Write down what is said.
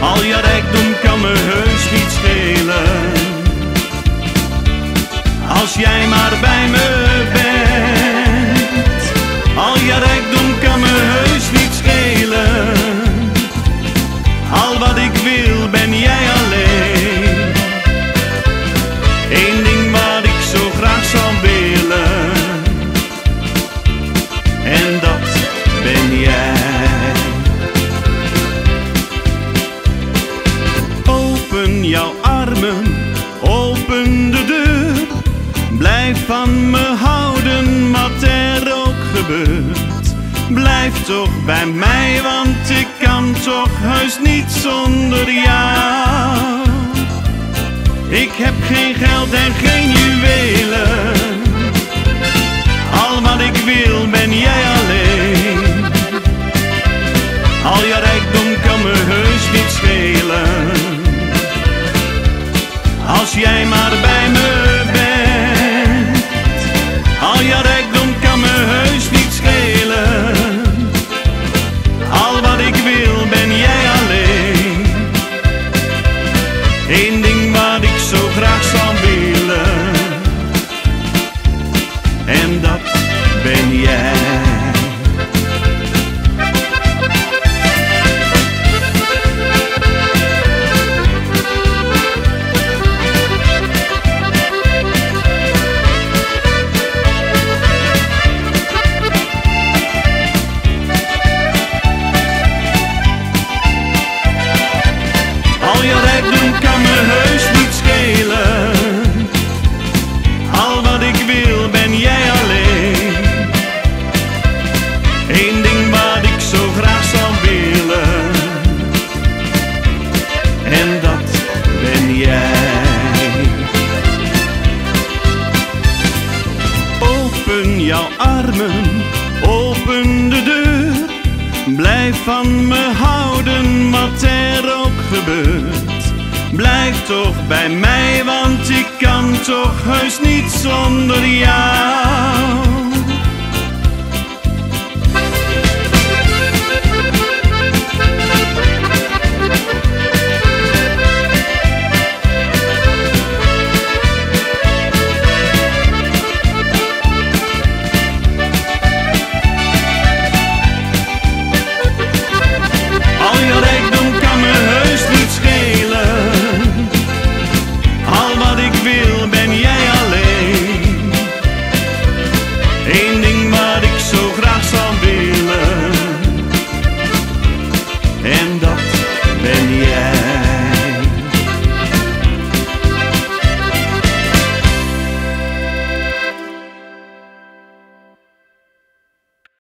Al je rijkdom kan me heus niet schelen. Als jij maar bij me jouw armen, open de deur. Blijf van me houden, wat er ook gebeurt. Blijf toch bij mij, want ik kan toch heus niet zonder jou. Ik heb geen geld en geen juwelen. Als jij maar bij jouw armen, open de deur. Blijf van me houden, wat er ook gebeurt. Blijf toch bij mij, want ik kan toch heus niet zonder jou.